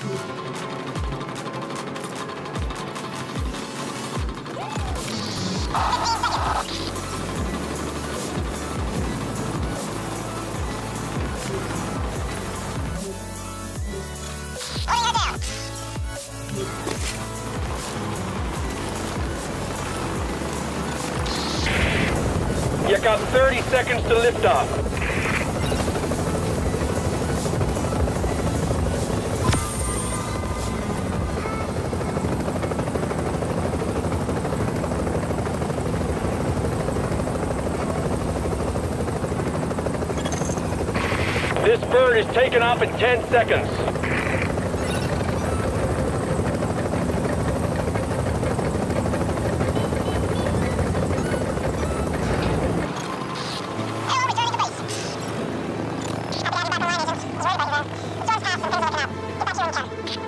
You got 30 seconds to lift off. This bird is taking off in 10 seconds. I got